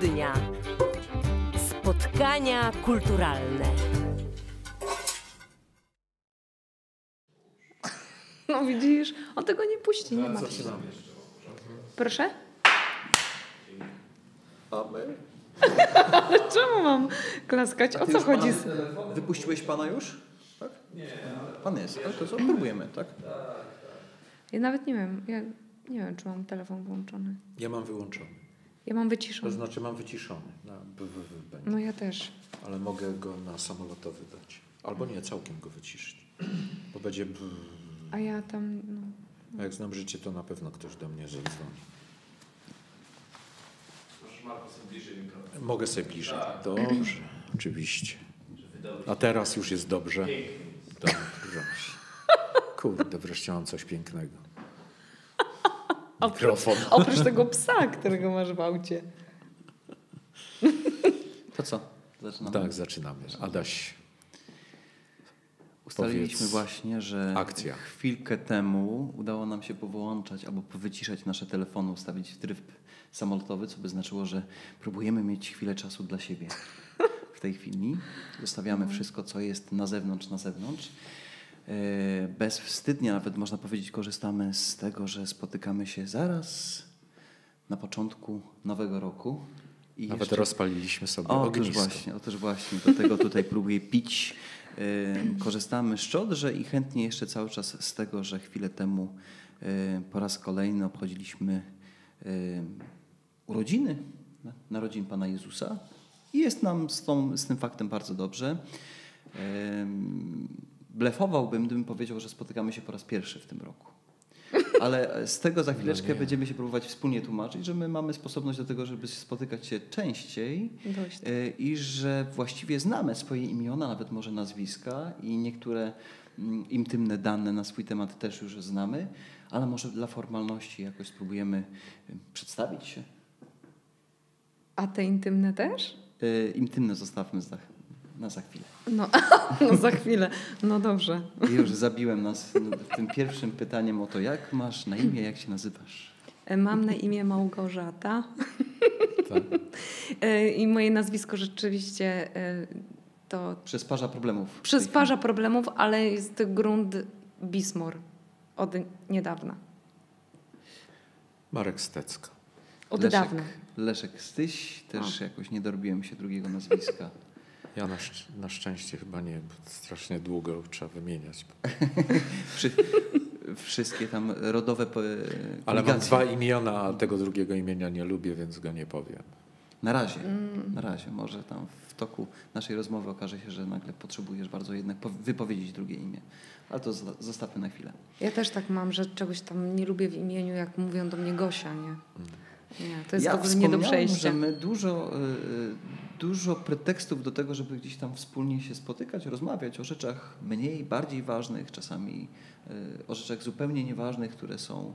dnia. Spotkania kulturalne. No widzisz, on tego nie puści, nie ma. Proszę? A my? Ale czemu mam klaskać? O co chodzi? z- Wypuściłeś pana już? Tak? Nie. Pan jest, ale to co? Próbujemy, tak? Ja nawet nie wiem, ja nie wiem, czy mam telefon włączony. Ja mam wyłączony. Ja mam To wyciszony. znaczy mam wyciszony. Na będzie. No ja też. Ale mogę go na samolotowy dać. Albo nie, całkiem go wyciszyć. Bo będzie... b- A ja tam, no. A jak znam życie, to na pewno ktoś do mnie zadzwoni. Mogę sobie bliżej. Dobrze, oczywiście. A teraz już jest dobrze. Dobrze. Kurde, wreszcie mam coś pięknego. Mikrofon. Oprócz tego psa, którego masz w aucie. To co? Zaczynamy. Tak, zaczynamy. Adaś, Ustaliliśmy Powiedz. właśnie, że Akcja. chwilkę temu udało nam się powyłączać albo powyciszać nasze telefony, ustawić w tryb samolotowy, co by znaczyło, że próbujemy mieć chwilę czasu dla siebie w tej chwili. Zostawiamy wszystko, co jest na zewnątrz, na zewnątrz. E, Bezwstydnie nawet można powiedzieć, korzystamy z tego, że spotykamy się zaraz na początku nowego roku. I nawet jeszcze- rozpaliliśmy sobie o, Otóż ognisko. właśnie, otóż właśnie, do tego tutaj próbuję pić. Ym, Korzystamy szczodrze i chętnie jeszcze cały czas z tego, że chwilę temu ym, po raz kolejny obchodziliśmy urodziny, na- narodzin Pana Jezusa i jest nam z, tą, z tym faktem bardzo dobrze. Ym, Blefowałbym, gdybym powiedział, że spotykamy się po raz pierwszy w tym roku. Ale z tego za chwileczkę nie. będziemy się próbować wspólnie tłumaczyć, że my mamy sposobność do tego, żeby spotykać się częściej Dość. e, i że właściwie znamy swoje imiona, nawet może nazwiska i niektóre mm, intymne dane na swój temat też już znamy, ale może dla formalności jakoś spróbujemy e, przedstawić się. A te intymne też? E, Intymne zostawmy za, na za chwilę. No, no za chwilę. No dobrze. I już zabiłem nas tym pierwszym pytaniem o to, jak masz na imię, jak się nazywasz. E, Mam na imię Małgorzata. Tak. E, I moje nazwisko rzeczywiście e, to Przysparza problemów. przysparza problemów, ale jest to grunt Bismor od niedawna. Marek Stecka. Od Leszek, dawna. Leszek Styś, też jakoś nie dorobiłem się drugiego nazwiska. Ja na, szcz- na szczęście chyba nie, bo strasznie długo trzeba wymieniać. Wszy, wszystkie tam rodowe po- Ale mam dwa imiona, a tego drugiego imienia nie lubię, więc go nie powiem. Na razie, Mm. na razie. Może tam w toku naszej rozmowy okaże się, że nagle potrzebujesz bardzo jednak po- wypowiedzieć drugie imię. Ale to zo- zostawmy na chwilę. Ja też tak mam, że czegoś tam nie lubię w imieniu, jak mówią do mnie Gosia, nie? Nie, to jest ja w ogóle nie do przejścia. że my dużo, y, y, dużo pretekstów do tego, żeby gdzieś tam wspólnie się spotykać, rozmawiać o rzeczach mniej, bardziej ważnych, czasami y, o rzeczach zupełnie nieważnych, które są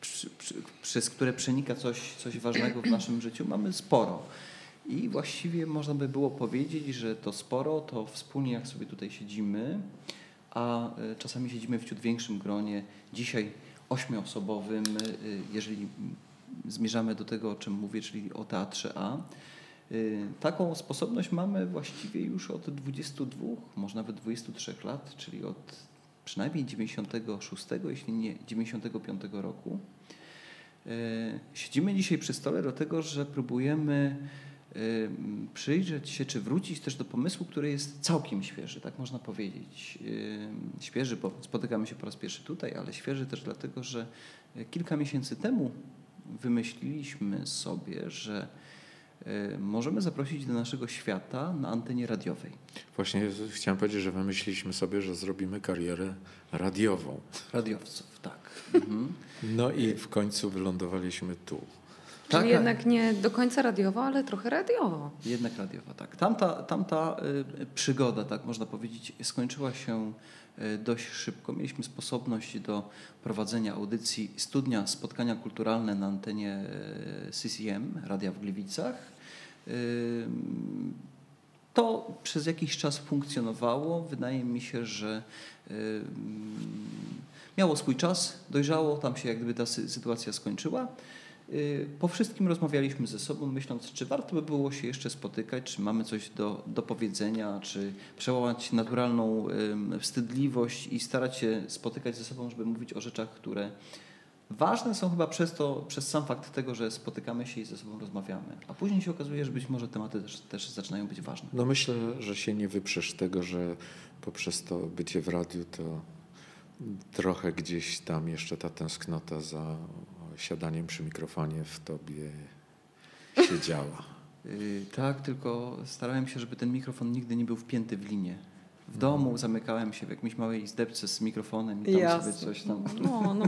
przy, przy, przez które przenika coś, coś ważnego w naszym życiu, mamy sporo. I właściwie można by było powiedzieć, że to sporo, to wspólnie jak sobie tutaj siedzimy, a y, czasami siedzimy w ciut większym gronie. Dzisiaj ośmioosobowym, y, jeżeli zmierzamy do tego, o czym mówię, czyli o Teatrze A. Y, Taką sposobność mamy właściwie już od 22, może nawet 23 lat, czyli od przynajmniej 96, jeśli nie 95 roku. Y, Siedzimy dzisiaj przy stole do tego, że próbujemy y, przyjrzeć się, czy wrócić też do pomysłu, który jest całkiem świeży, tak można powiedzieć. Świeży, bo spotykamy się po raz pierwszy tutaj, ale świeży też dlatego, że kilka miesięcy temu wymyśliliśmy sobie, że y, możemy zaprosić do naszego świata na antenie radiowej. Właśnie chciałem powiedzieć, że wymyśliliśmy sobie, że zrobimy karierę radiową. Radiowców, tak. Mhm. No i w końcu wylądowaliśmy tu. Czyli Tak, jednak nie do końca radiowo, ale trochę radiowo. Jednak radiowa, tak. Tamta, tamta y, przygoda, tak można powiedzieć, skończyła się y, dość szybko. Mieliśmy sposobność do prowadzenia audycji Studnia Spotkania Kulturalne na antenie y, CCM, Radia w Gliwicach. To przez jakiś czas funkcjonowało. Wydaje mi się, że miało swój czas, dojrzało, tam się jak gdyby ta sy- sytuacja skończyła. Y, po wszystkim rozmawialiśmy ze sobą, myśląc, czy warto by było się jeszcze spotykać, czy mamy coś do, do powiedzenia, czy przełamać naturalną wstydliwość i starać się spotykać ze sobą, żeby mówić o rzeczach, które ważne są chyba przez to, przez sam fakt tego, że spotykamy się i ze sobą rozmawiamy. A później się okazuje, że być może tematy też, też zaczynają być ważne. No myślę, że się nie wyprzesz tego, że poprzez to bycie w radiu to trochę gdzieś tam jeszcze ta tęsknota za siadaniem przy mikrofonie w tobie siedziała. Yy, tak, tylko starałem się, żeby ten mikrofon nigdy nie był wpięty w linię. W domu zamykałem się w jakimś małej izdebce z mikrofonem i tam Jasne. sobie coś tam. No, no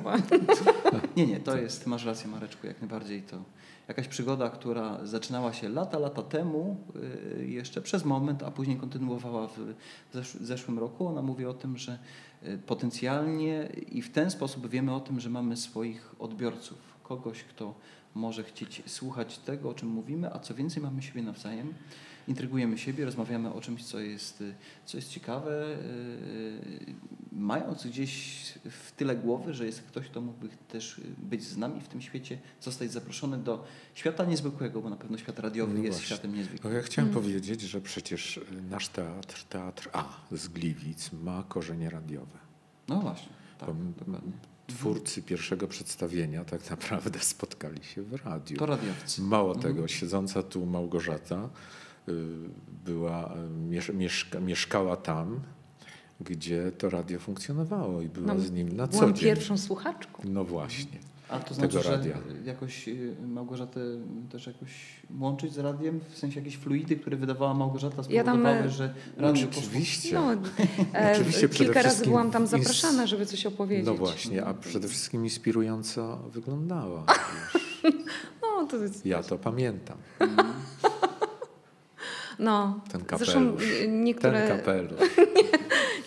Nie, nie, to jest, masz rację Mareczku, jak najbardziej to jakaś przygoda, która zaczynała się lata, lata temu, yy, jeszcze przez moment, a później kontynuowała w zeszłym roku. Ona mówi o tym, że potencjalnie i w ten sposób wiemy o tym, że mamy swoich odbiorców, kogoś, kto może chcieć słuchać tego, o czym mówimy, a co więcej mamy siebie nawzajem intrygujemy siebie, rozmawiamy o czymś, co jest, co jest ciekawe, yy, mając gdzieś w tyle głowy, że jest ktoś, kto mógłby też być z nami w tym świecie, zostać zaproszony do świata niezwykłego, bo na pewno świat radiowy no jest właśnie. światem niezwykłym. No ja chciałem hmm. powiedzieć, że przecież nasz teatr, Teatr A z Gliwic ma korzenie radiowe. No właśnie, tak, dokładnie twórcy pierwszego przedstawienia tak naprawdę spotkali się w radiu. To radiowcy. Mało mhm. tego, siedząca tu Małgorzata Y, była, mieszka, mieszkała tam, gdzie to radio funkcjonowało i była no, z nim na co dzień. pierwszą słuchaczką. No właśnie. A to znaczy, tego radia. że jakoś y, Małgorzatę też jakoś łączyć z radiem? W sensie jakieś fluidy, które wydawała Małgorzata spowodowały, ja tam, e, że radio Oczywiście. No, e, Oczywiście kilka razy byłam tam zapraszana, żeby coś opowiedzieć. No właśnie, a przede wszystkim inspirująco wyglądała. no, to jest... Ja to pamiętam. No, ten kapelusz. Zresztą niektóre, ten kapelusz.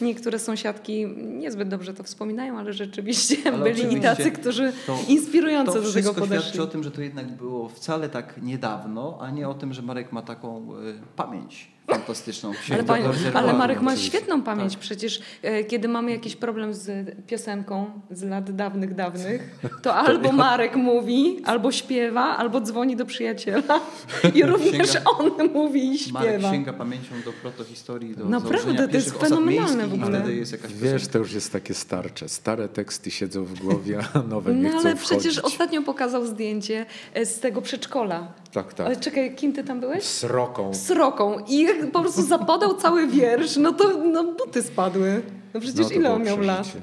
niektóre sąsiadki niezbyt dobrze to wspominają, ale rzeczywiście ale byli i tacy, którzy to, inspirująco to do tego podeszli. To świadczy o tym, że to jednak było wcale tak niedawno, a nie o tym, że Marek ma taką y, pamięć fantastyczną Ale, pani, ale Marek ma świetną pamięć. Tak. Przecież e, kiedy mamy jakiś problem z piosenką z lat dawnych, dawnych, to albo Marek mówi, albo śpiewa, albo dzwoni do przyjaciela i również sięga, on mówi i śpiewa. Marek sięga pamięcią do protohistorii, do Naprawdę, to jest fenomenalne w ogóle. Jest jakaś Wiesz, to już jest takie starcze. Stare teksty siedzą w głowie, a nowe nie No ale przecież ostatnio pokazał zdjęcie e, z tego przedszkola. Tak, tak. Ale czekaj, kim ty tam byłeś? Sroką. Sroką. I po prostu zapadał cały wiersz, no to no, buty spadły. No przecież no, ile on miał lat?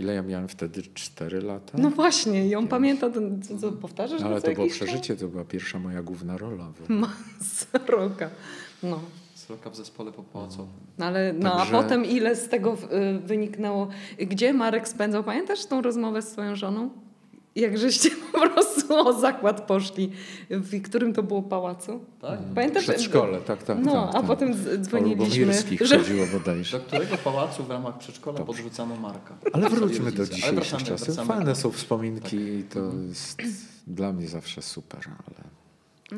Ile ja miałem wtedy? Cztery lata? No właśnie, i on Pięć. pamięta, to, co, powtarzasz? Ale to było przeżycie, to była pierwsza moja główna rola. Sroka. No. Sroka w zespole popłacowym. No, ale, no Także... a potem ile z tego y, wyniknęło? Gdzie Marek spędzał? Pamiętasz tą rozmowę z swoją żoną? Jak żeście po prostu o zakład poszli, w którym to było pałacu. Tak? Pamiętasz? Przedszkole, tak, tak. No, tak, a tak. potem dzwoniliśmy. Że... chodziło bodajże. Do którego pałacu w ramach przedszkola Dobrze. podrzucano Marka. Ale wróćmy do dzisiejszych czasów. Fajne są wspominki tak. i to jest dla mnie zawsze super, ale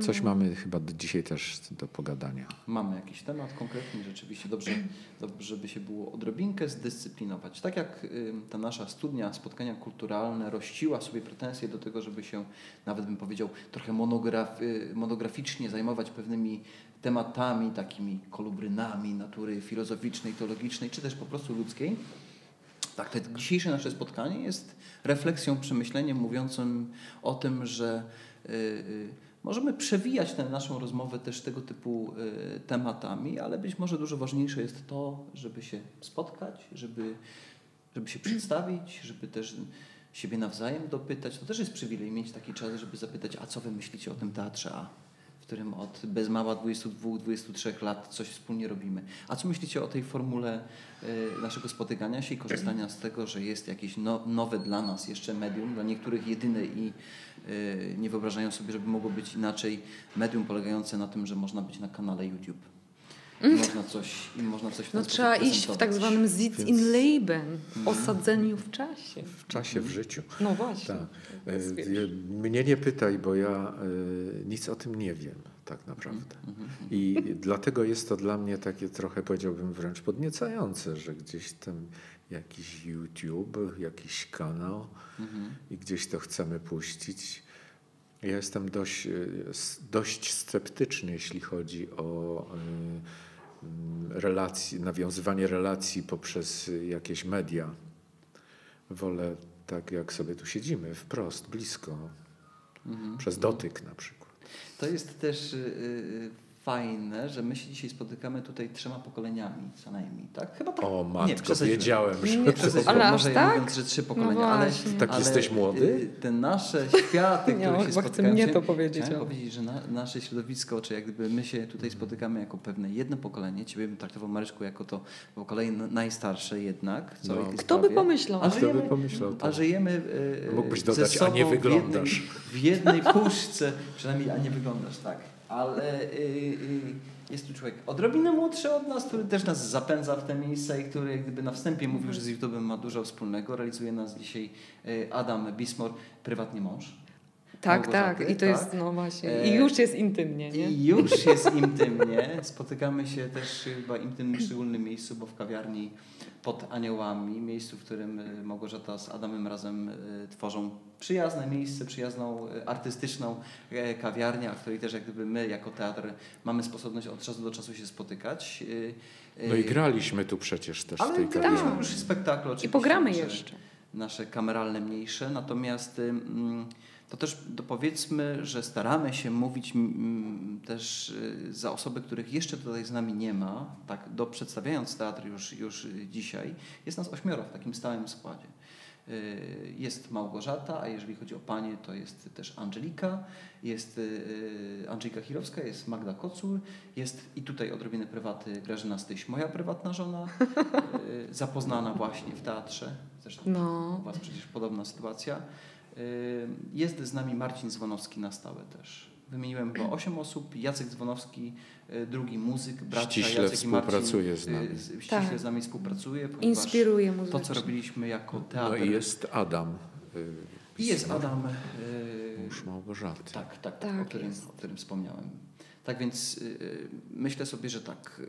Coś mm. mamy chyba dzisiaj też do pogadania. Mamy jakiś temat konkretny, rzeczywiście dobrze, dobrze by się było odrobinkę zdyscyplinować. Tak jak ta nasza studnia, spotkania kulturalne rościła sobie pretensje do tego, żeby się, nawet bym powiedział, trochę monograf, y, monograficznie zajmować pewnymi tematami, takimi kolubrynami natury filozoficznej, teologicznej, czy też po prostu ludzkiej. Tak, to dzisiejsze nasze spotkanie jest refleksją, przemyśleniem mówiącym o tym, że yy, yy, Możemy przewijać tę naszą rozmowę też tego typu y, tematami, ale być może dużo ważniejsze jest to, żeby się spotkać, żeby, żeby się przedstawić, żeby też siebie nawzajem dopytać. To też jest przywilej mieć taki czas, żeby zapytać, a co wy myślicie o tym teatrze A? Którym od bez mała 22-23 lat coś wspólnie robimy. A co myślicie o tej formule y, naszego spotykania się i korzystania z tego, że jest jakieś no, nowe dla nas jeszcze medium, dla niektórych jedyne i y, nie wyobrażają sobie, żeby mogło być inaczej medium polegające na tym, że można być na kanale YouTube. Mm. można coś, i można coś w No trzeba iść w tak zwanym Sitz in Leben, mm. osadzeniu w czasie. W czasie, w życiu. No właśnie. Tak. E, mnie nie pytaj, bo ja e, nic o tym nie wiem tak naprawdę. I dlatego jest to dla mnie takie trochę, powiedziałbym, wręcz podniecające, że gdzieś tam jakiś YouTube, jakiś kanał i gdzieś to chcemy puścić. Ja jestem dość, dość sceptyczny, jeśli chodzi o y, y, relacji, nawiązywanie relacji poprzez jakieś media. Wolę tak, jak sobie tu siedzimy, wprost, blisko, Mhm. przez dotyk na przykład. To jest też y, y, fajne, że my się dzisiaj spotykamy tutaj trzema pokoleniami co najmniej, tak? Chyba tak. O nie, matko, przesadziłem. wiedziałem, że Nie, Nie przesadziłem, Ale może tak? mówiąc, że trzy No pokolenia, ale, właśnie. Tak ale jesteś młody? y, Te nasze światy, Nie, które się mnie Chciałem- to powiedzieć, Chciałem ale- powiedzieć, że na, nasze środowisko, czy jak gdyby my się tutaj spotykamy jako pewne jedno pokolenie. Ciebie bym traktował, Maryczku, jako to pokolenie najstarsze jednak. w całej No. Kto by pomyślał? A Kto by żyjemy, pomyślał to? a żyjemy y, Mógłbyś ze dodać, a nie w wyglądasz. jednej, w jednej puszce, przynajmniej a nie wyglądasz tak. Ale y, y, jest tu człowiek odrobinę młodszy od nas, który też nas zapędza w te miejsca i który jak gdyby na wstępie mówił, że z YouTube'em ma dużo wspólnego. Realizuje nas dzisiaj y, Adam Bismor, prywatnie mąż. Tak, Małgorzaty, tak. I to jest, tak? no właśnie. E, I już jest intymnie, nie? I już jest intymnie. Spotykamy się też chyba w intymnym, szczególnym miejscu, bo w kawiarni pod Aniołami, miejscu, w którym y, Małgorzata z Adamem razem y, tworzą przyjazne miejsce, przyjazną, y, artystyczną e, kawiarnię, a w której też jak gdyby my jako teatr mamy sposobność od czasu do czasu się spotykać. No i graliśmy tu przecież też w ale tej graliśmy kawiarni. już spektakle I oczywiście. pogramy jeszcze. nasze kameralne mniejsze, natomiast ym, to też dopowiedzmy, że staramy się mówić mm, też y, za osoby, których jeszcze tutaj z nami nie ma, tak do przedstawiając teatr już, już dzisiaj, jest nas ośmioro w takim stałym składzie. Y, Jest Małgorzata, a jeżeli chodzi o panie, to jest też Angelika, jest y, Angelika Chirowska, jest Magda Kocur, jest i tutaj odrobinę prywaty Grażyna Styś, moja prywatna żona, zapoznana właśnie w teatrze. Zresztą No. u Was przecież podobna sytuacja. Y, Jest z nami Marcin Dzwonowski na stałe też. Wymieniłem chyba 8 osób. Jacek Dzwonowski, y, drugi muzyk, bracia Ściśle Jacek i Marcin, współpracuje z nami. z- Ściśle Tak. z nami współpracuje, ponieważ Inspiruje to, muzycznie. co robiliśmy jako teatr. No i jest Adam. I jest Adam. Mąż Małgorzaty. tak, tak, Tak, o, którym, o którym wspomniałem. Tak więc myślę sobie, że tak.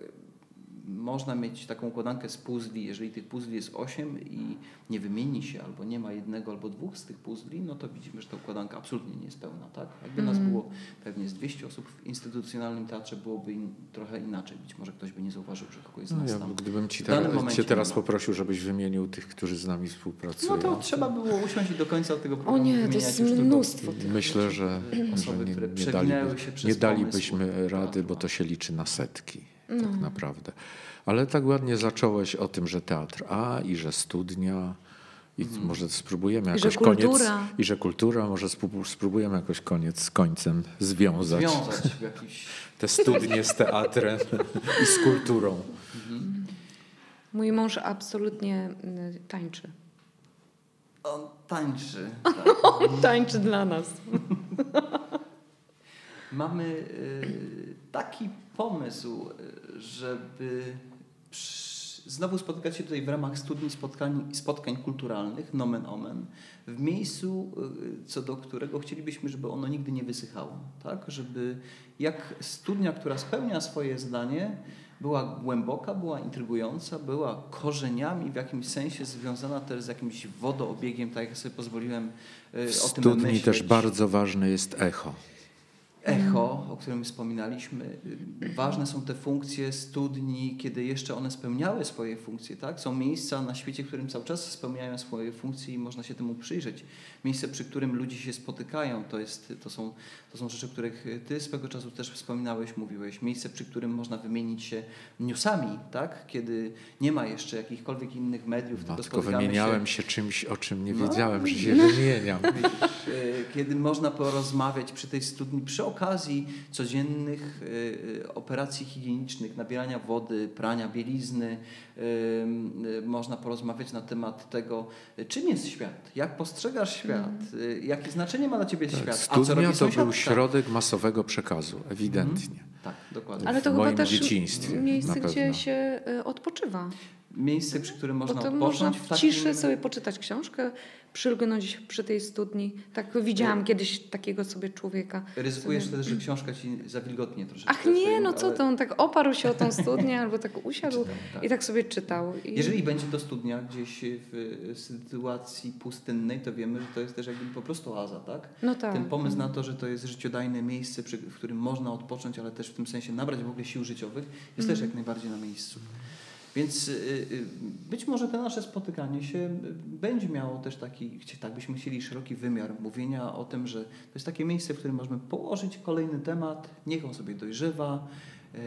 Można mieć taką układankę z puzli, jeżeli tych puzli jest 8 i nie wymieni się albo nie ma jednego albo dwóch z tych puzli, no to widzimy, że ta układanka absolutnie nie jest pełna. Tak? Jakby nas Mhm. było pewnie z 200 osób w instytucjonalnym teatrze byłoby in, trochę inaczej. Być może ktoś by nie zauważył, że kogoś z No nas ja, tam. gdybym ci momencie cię teraz poprosił, żebyś wymienił tych, którzy z nami współpracują. No to trzeba było usiąść i do końca tego O programu nie, to jest tylko mnóstwo tych. Myślę, że, osoby, że nie, które nie, daliby, się przez nie pomysł dalibyśmy rady, bo to się liczy na setki, No. tak naprawdę. Ale tak ładnie zacząłeś o tym, że teatr A i że studnia i Mhm. może spróbujemy I że jakoś koniec kultura. i że kultura, może spró- spróbujemy jakoś koniec z końcem związać. Związać w jakiś Te studnie z teatrem i z kulturą. Mój mąż absolutnie y, tańczy. On tańczy. Tak. On tańczy dla nas. Mamy y, taki pomysł, y, żeby znowu spotkać się tutaj w ramach studni spotkań, spotkań kulturalnych, nomen omen, w miejscu, y, co do którego chcielibyśmy, żeby ono nigdy nie wysychało. Tak? Żeby jak studnia, która spełnia swoje zadanie, była głęboka, była intrygująca, była korzeniami w jakimś sensie związana też z jakimś wodoobiegiem, tak jak sobie pozwoliłem W o tym studni myśleć. też bardzo ważne jest echo. Echo, o którym wspominaliśmy. Ważne są te funkcje studni, kiedy jeszcze one spełniały swoje funkcje. Tak? Są miejsca na świecie, w którym cały czas spełniają swoje funkcje i można się temu przyjrzeć. Miejsce, przy którym ludzie się spotykają, to, jest, to, są, to są rzeczy, o których Ty swego czasu też wspominałeś, mówiłeś. Miejsce, przy którym można wymienić się newsami, tak? kiedy nie ma jeszcze jakichkolwiek innych mediów, tylko Matko, spotykamy wymieniałem się się czymś, o czym nie No, wiedziałem, że się widzisz. wymieniam. Y, kiedy można porozmawiać przy tej studni, przy okazji codziennych y, y, operacji higienicznych, nabierania wody, prania bielizny, y, można porozmawiać na temat tego, czym jest świat, jak postrzegasz świat, y, jakie znaczenie ma dla ciebie świat, a co Tak, Studnia robi to sąsiadka. był środek masowego przekazu, ewidentnie. Tak, dokładnie. Ale to W chyba moim też dzieciństwie, miejsce, gdzie się odpoczywa. miejsce, przy którym można odpocząć. można w w takim... ciszy sobie poczytać książkę, przylgnąć przy tej studni. Tak widziałam kiedyś takiego sobie człowieka. Ryzykujesz wtedy, że książka ci zawilgotnie troszeczkę. Ach nie, tym, no co ale to, on tak oparł się o tą studnię albo tak usiadł czytam, tak. i tak sobie czytał. I... Jeżeli będzie to studnia gdzieś w sytuacji pustynnej, to wiemy, że to jest też jakby po prostu oaza, tak? No tak. Ten pomysł na to, że to jest życiodajne miejsce, przy, w którym można odpocząć, ale też w tym sensie nabrać w ogóle sił życiowych, jest też jak najbardziej na miejscu. Więc y, y, być może to nasze spotykanie się y, będzie miało też taki, tak byśmy chcieli, szeroki wymiar mówienia o tym, że to jest takie miejsce, w którym możemy położyć kolejny temat, niech on sobie dojrzewa. Y,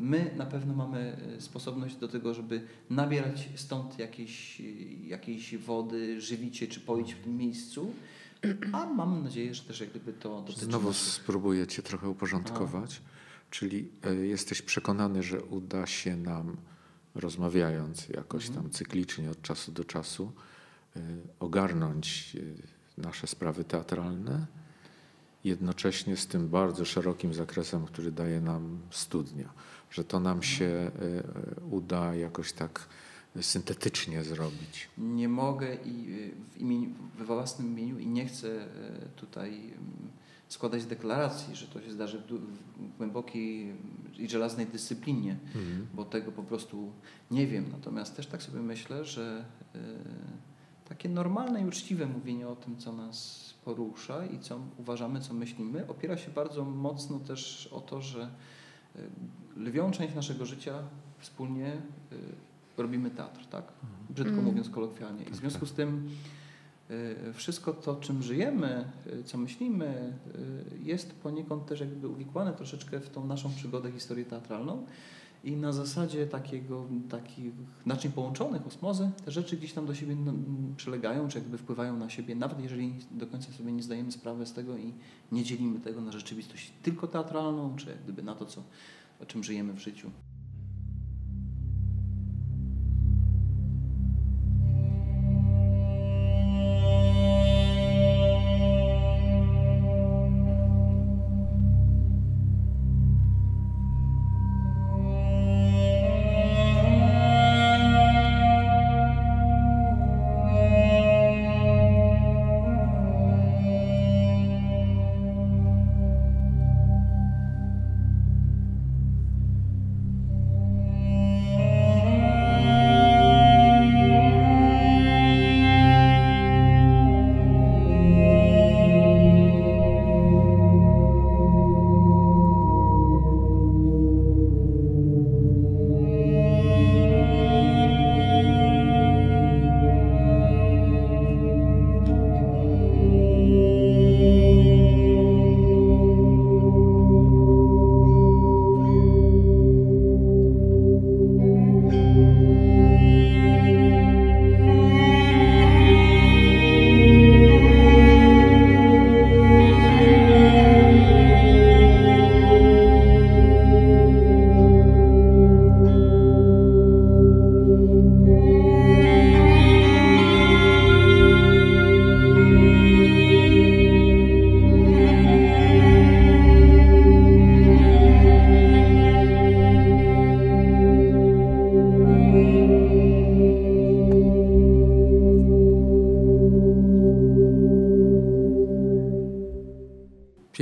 My na pewno mamy y, sposobność do tego, żeby nabierać stąd jakiejś, y, jakiejś wody, żywicie czy poić w tym miejscu. A mam nadzieję, że też jak gdyby to dotyczy Znowu naszych- spróbuję Cię trochę uporządkować. Czyli e, jesteś przekonany, że uda się nam, rozmawiając jakoś Mhm. tam cyklicznie od czasu do czasu, e, ogarnąć e, nasze sprawy teatralne, jednocześnie z tym bardzo szerokim zakresem, który daje nam studnia. Że to nam się e, e, uda jakoś tak syntetycznie zrobić. Nie mogę i y, w imieniu, we własnym imieniu i nie chcę y, tutaj mm, składać deklaracji, że to się zdarzy w, głębokiej i żelaznej dyscyplinie, Mhm. bo tego po prostu nie wiem. Natomiast też tak sobie myślę, że y, takie normalne i uczciwe mówienie o tym, co nas porusza i co uważamy, co myślimy, opiera się bardzo mocno też o to, że y, lwią część naszego życia wspólnie y, robimy teatr, tak? Brzydko Mm. mówiąc kolokwialnie. I w związku z tym y, wszystko to, czym żyjemy, y, co myślimy, y, jest poniekąd też jakby uwikłane troszeczkę w tą naszą przygodę, historię teatralną. I na zasadzie takiego, takich naczyń połączonych, osmozy, te rzeczy gdzieś tam do siebie przylegają, czy jakby wpływają na siebie, nawet jeżeli do końca sobie nie zdajemy sprawy z tego i nie dzielimy tego na rzeczywistość tylko teatralną, czy jak gdyby na to, co, o czym żyjemy w życiu.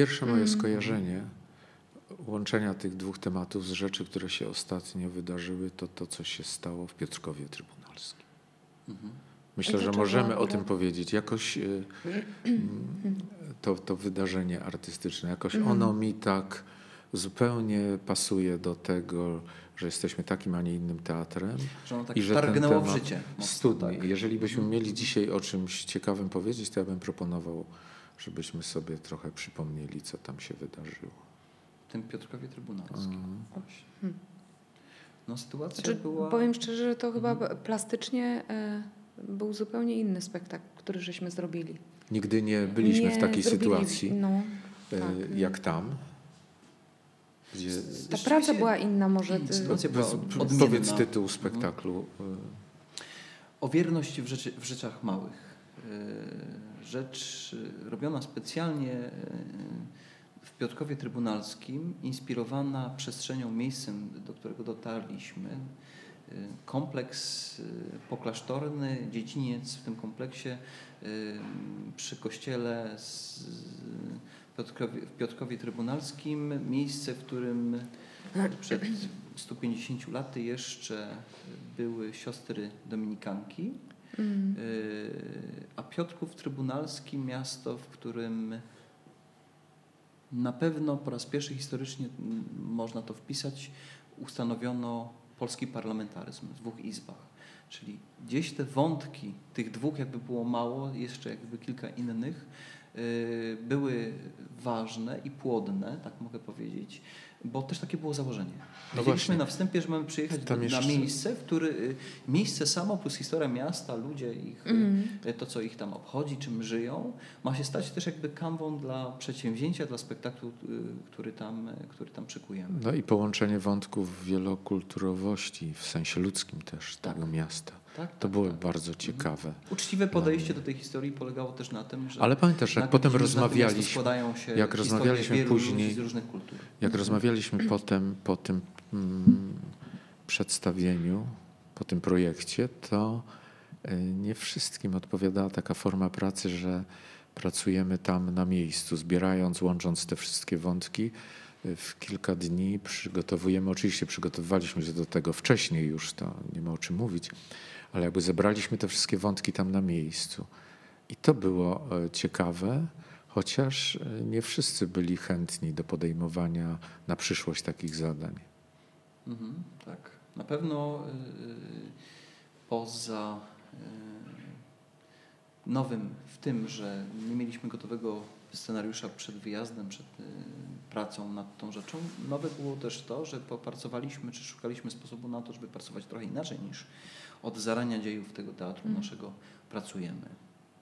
Pierwsze moje Mm. skojarzenie łączenia tych dwóch tematów z rzeczy, które się ostatnio wydarzyły, to to, co się stało w Piotrkowie Trybunalskim. Mhm. Myślę, że możemy o tym powiedzieć. Jakoś y, mm, to, to wydarzenie artystyczne, jakoś Mhm. ono mi tak zupełnie pasuje do tego, że jesteśmy takim, a nie innym teatrem. Że ono tak I że ten targnęło w temat życie. mocno, Studni. tak. Jeżeli byśmy mieli dzisiaj o czymś ciekawym powiedzieć, to ja bym proponował, żebyśmy sobie trochę przypomnieli, co tam się wydarzyło. W tym Piotrkowie Trybunalskim. Mhm. Hmm. No sytuacja Znaczy, była... Powiem szczerze, że to chyba Mhm. plastycznie e, był zupełnie inny spektakl, który żeśmy zrobili. Nigdy nie byliśmy Nie w takiej zrobili- sytuacji, No, e, tak. jak tam. Gdzie, Ta praca była inna może. y, Sytuacja była odmienna. Powiedz tytuł spektaklu. e, O wierność w, rzeczy, w rzeczach małych. E, Rzecz e, robiona specjalnie e, w Piotrkowie Trybunalskim, inspirowana przestrzenią, miejscem, do którego dotarliśmy, kompleks poklasztorny, dziedziniec w tym kompleksie przy kościele w Piotrkowie Trybunalskim, miejsce, w którym przed 150 laty jeszcze były siostry dominikanki, mm. a Piotrków Trybunalski miasto, w którym na pewno po raz pierwszy historycznie można to wpisać, ustanowiono polski parlamentaryzm w dwóch izbach. Czyli gdzieś te wątki, tych dwóch jakby było mało, jeszcze jakby kilka innych, y, były ważne i płodne, tak mogę powiedzieć, bo też takie było założenie. No Wiedzieliśmy na wstępie, że mamy przyjechać do, na miejsce, w który miejsce samo plus historia miasta, ludzie, ich, mm. to co ich tam obchodzi, czym żyją, ma się stać też jakby kanwą dla przedsięwzięcia, dla spektaklu, który tam, który tam przykujemy. No i połączenie wątków wielokulturowości w sensie ludzkim też tak. tego miasta. Tak, to było bardzo ciekawe. Uczciwe podejście do tej historii polegało też na tym, że. Ale pamiętasz, jak potem rozmawialiśmy. Jak rozmawialiśmy później. Z różnych kultur. Jak rozmawialiśmy potem po tym mm, przedstawieniu, po tym projekcie, to e, nie wszystkim odpowiadała taka forma pracy, że pracujemy tam na miejscu, zbierając, łącząc te wszystkie wątki. E, w kilka dni przygotowujemy, oczywiście przygotowywaliśmy się do tego wcześniej już, to nie ma o czym mówić, ale jakby zebraliśmy te wszystkie wątki tam na miejscu. I to było e, ciekawe, chociaż e, nie wszyscy byli chętni do podejmowania na przyszłość takich zadań. Mhm, tak. Na pewno yy, poza nowym w tym, że nie mieliśmy gotowego scenariusza przed wyjazdem, przed pracą nad tą rzeczą, nowe było też to, że popracowaliśmy, czy szukaliśmy sposobu na to, żeby pracować trochę inaczej niż od zarania dziejów tego teatru mm. naszego pracujemy.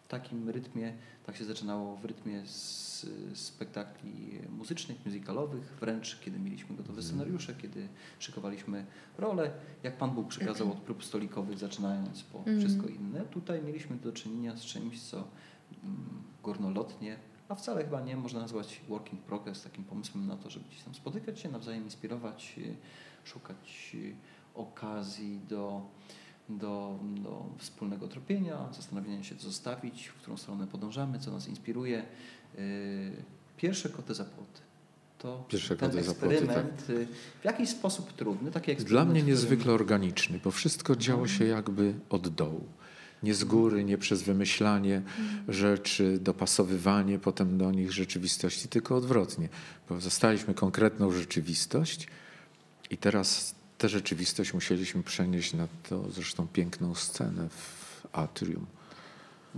W takim rytmie, tak się zaczynało w rytmie z, spektakli muzycznych, muzykalowych, wręcz kiedy mieliśmy gotowe mhm. scenariusze, kiedy szykowaliśmy role, jak Pan Bóg przekazał od prób stolikowych, zaczynając po mm. wszystko inne. Tutaj mieliśmy do czynienia z czymś, co mm, górnolotnie, a wcale chyba nie można nazwać working progress, takim pomysłem na to, żeby gdzieś tam spotykać się, nawzajem inspirować, szukać okazji do do, do wspólnego tropienia, zastanowienia się, co zostawić, w którą stronę podążamy, co nas inspiruje. Y, pierwsze koty za płoty. To Pierwsze ten koty eksperyment za płoty, tak. Y, w jakiś sposób trudny. Taki Dla mnie niezwykle organiczny, bo wszystko działo się jakby od dołu. Nie z góry, nie przez wymyślanie mhm. rzeczy, dopasowywanie potem do nich rzeczywistości, tylko odwrotnie. Bo zostaliśmy konkretną rzeczywistość i teraz tę rzeczywistość musieliśmy przenieść na to zresztą piękną scenę w atrium.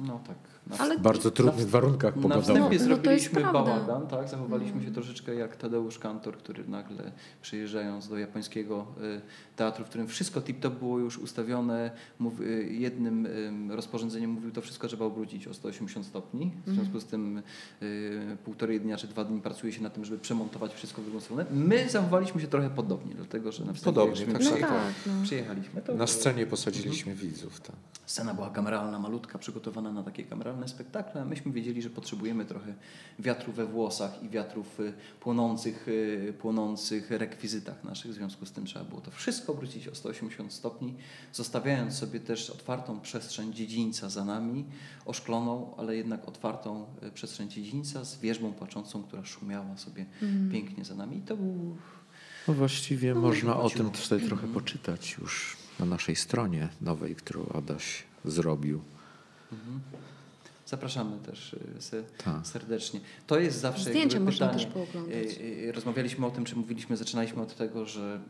No tak. Ale w bardzo trudnych na, warunkach pogodowych. Na wstępie no, zrobiliśmy no bałagan, tak? Zachowaliśmy mm. się troszeczkę jak Tadeusz Kantor, który nagle przyjeżdżając do japońskiego y, teatru, w którym wszystko tip-top było już ustawione, mów, y, jednym y, rozporządzeniem mówił, to wszystko trzeba obrócić o 180 stopni. W związku mm. z tym y, półtorej dnia czy dwa dni pracuje się na tym, żeby przemontować wszystko w drugą stronę. My zachowaliśmy się trochę podobnie, dlatego że na wstępie podobnie, tak, przyjechali, tak, no. przyjechaliśmy. To, na scenie posadziliśmy mhm. widzów. Tak. Scena była kameralna, malutka, przygotowana na takie kameralne spektakle, a myśmy wiedzieli, że potrzebujemy trochę wiatru we włosach i wiatrów y, płonących, y, płonących rekwizytach naszych. W związku z tym trzeba było to wszystko obrócić o 180 stopni, zostawiając sobie też otwartą przestrzeń dziedzińca za nami, oszkloną, ale jednak otwartą y, przestrzeń dziedzińca z wierzbą płaczącą, która szumiała sobie mm. pięknie za nami. I to był... No właściwie no, można o tym tutaj trochę mm. poczytać już na naszej stronie nowej, którą Adaś zrobił. Mhm. Zapraszamy też y, tak. serdecznie. To jest zawsze Zdjęcia można pytanie. też pooglądać. Y, y, rozmawialiśmy o tym, czy mówiliśmy, zaczynaliśmy od tego, że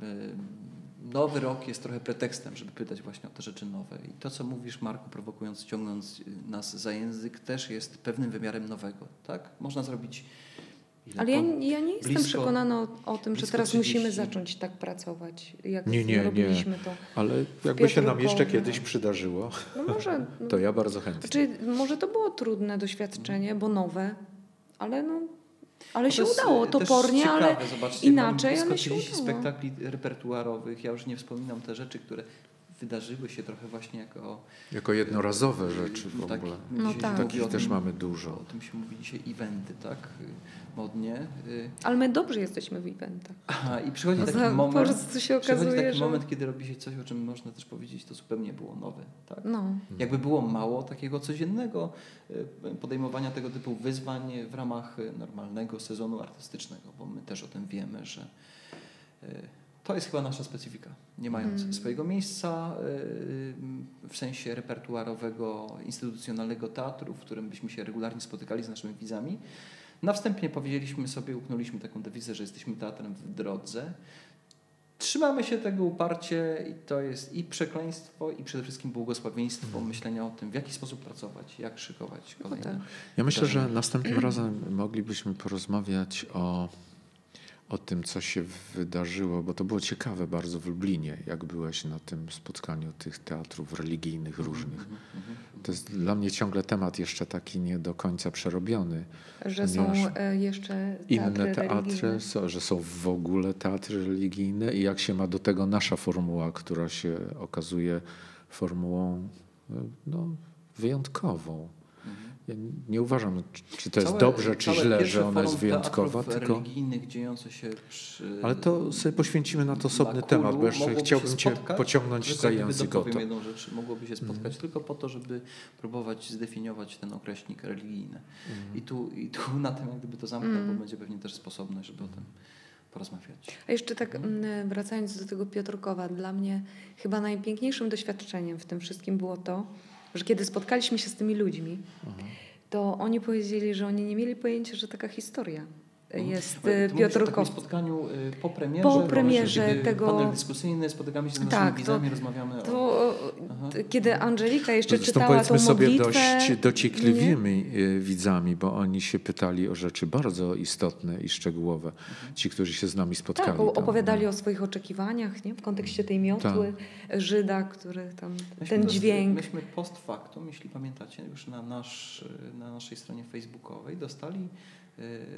nowy rok jest trochę pretekstem, żeby pytać właśnie o te rzeczy nowe. I to, co mówisz, Marku, prowokując, ciągnąc nas za język, też jest pewnym wymiarem nowego. Tak? Można zrobić ale ja, ja nie jestem blisko, przekonana o, o tym, że teraz 30. musimy zacząć tak pracować, jak nie, nie, robiliśmy nie. to. Ale jakby się nam jeszcze kiedyś przydarzyło, no może, no, to ja bardzo chętnie. Znaczy, może to było trudne doświadczenie, bo nowe, ale no, ale się udało, topornie, ciekawe, ale zobaczcie, inaczej, ale się udało. spektakli repertuarowych, ja już nie wspominam te rzeczy, które wydarzyły się trochę właśnie jako... Jako jednorazowe rzeczy w tak, ogóle. No tak. Takich też tym, mamy dużo. O tym się mówi dzisiaj eventy, tak? Modnie. Y, Ale my dobrze jesteśmy w eventach. Aha, i przychodzi taki Za- moment, po prostu się przychodzi okazuje, taki że... moment, kiedy robi się coś, o czym można też powiedzieć, to zupełnie było nowe. Tak? No. Jakby było mało takiego codziennego y, podejmowania tego typu wyzwań w ramach y, normalnego sezonu artystycznego, bo my też o tym wiemy, że to jest chyba nasza specyfika. Nie mając Mm. swojego miejsca y, w sensie repertuarowego, instytucjonalnego teatru, w którym byśmy się regularnie spotykali z naszymi widzami, na wstępie powiedzieliśmy sobie, uknęliśmy taką dewizę, że jesteśmy teatrem w drodze. Trzymamy się tego uparcie i to jest i przekleństwo, i przede wszystkim błogosławieństwo myślenia o tym, w jaki sposób pracować, jak szykować kolejne. tak. Ja myślę, że następnym razem moglibyśmy porozmawiać o, o tym, co się wydarzyło, bo to było ciekawe bardzo w Lublinie, jak byłeś na tym spotkaniu tych teatrów religijnych różnych. Mhm, mhm. To jest dla mnie ciągle temat jeszcze taki nie do końca przerobiony. Że są e, jeszcze Inne teatry są, że są w ogóle teatry religijne i jak się ma do tego nasza formuła, która się okazuje formułą e, no, wyjątkową. Mhm. Ja nie uważam, czy- czy to jest Całe- dobrze, czy źle, że ona jest wyjątkowa, tylko... religijnych dziejące się przy... Ale to sobie poświęcimy na to osobny temat, bo jeszcze chciałbym Cię pociągnąć za język o to. jedną rzecz, mogłoby się spotkać Mhm. tylko po to, żeby próbować zdefiniować ten określnik religijny. Mhm. I, tu, I tu na tym jak gdyby to zamknę, Mhm. bo będzie pewnie też sposobne, żeby o tym porozmawiać. A jeszcze tak mm, wracając do tego Piotrkowa, dla mnie chyba najpiękniejszym doświadczeniem w tym wszystkim było to, że kiedy spotkaliśmy się z tymi ludźmi, to oni powiedzieli, że oni nie mieli pojęcia, że taka historia jest ty o takim Piotrkow. spotkaniu y, po premierze, Po premierze tego- panel dyskusyjny, spotykamy się z naszymi Tak, to- widzami, rozmawiamy o... To Aha. t- kiedy Angelika jeszcze Zresztą czytała powiedzmy tą sobie modlitwę... dość nie? dociekliwymi y, widzami, bo oni się pytali o rzeczy bardzo istotne i szczegółowe. Ci, którzy się z nami spotkali. Tak, tam, opowiadali no. o swoich oczekiwaniach nie? w kontekście tej miotły Żyda, który tam, Myśmy ten dźwięk. Myśmy post factum, jeśli pamiętacie, już na, nasz, na naszej stronie facebookowej dostali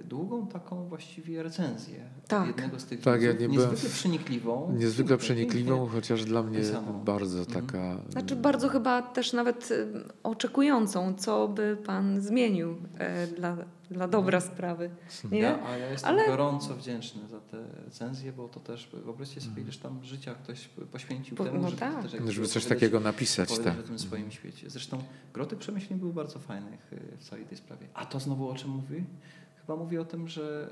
długą taką właściwie recenzję Tak. jednego z tych Tak, ja nie byłem- niezwykle przenikliwą. Niezwykle przenikliwą, pięknie. chociaż dla mnie Niesamowite. bardzo Mhm. taka... Znaczy bardzo chyba też nawet y, oczekującą, co by Pan zmienił e, dla, dla dobra sprawy. Nie? Ja, a ja jestem Ale- gorąco wdzięczny za te recenzje, bo to też, wyobraźcie sobie, ileż tam życia ktoś poświęcił Po- temu, no żeby, tak. też Żeby coś takiego napisać, tak. o tym swoim świecie. Zresztą groty przemyśleń były bardzo fajne y, w całej tej sprawie. A to znowu o czym mówi? Chyba mówi o tym, że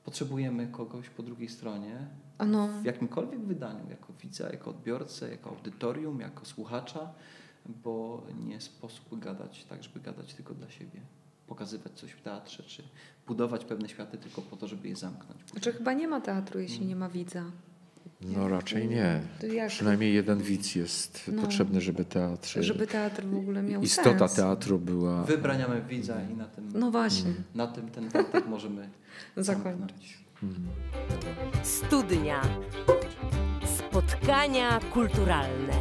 y, potrzebujemy kogoś po drugiej stronie no, w jakimkolwiek wydaniu, jako widza, jako odbiorcę, jako audytorium, jako słuchacza, bo nie sposób gadać tak, żeby gadać tylko dla siebie. Pokazywać coś w teatrze, czy budować pewne światy tylko po to, żeby je zamknąć. znaczy chyba nie ma teatru, jeśli nie ma widza. No raczej nie. Przynajmniej jeden widz jest No. potrzebny, żeby teatr... Żeby teatr w ogóle miał Istota sens. teatru była... Wybraniamy widza i na tym, No właśnie, na tym ten wątek możemy zakończyć. Mhm. Studnia. Spotkania kulturalne.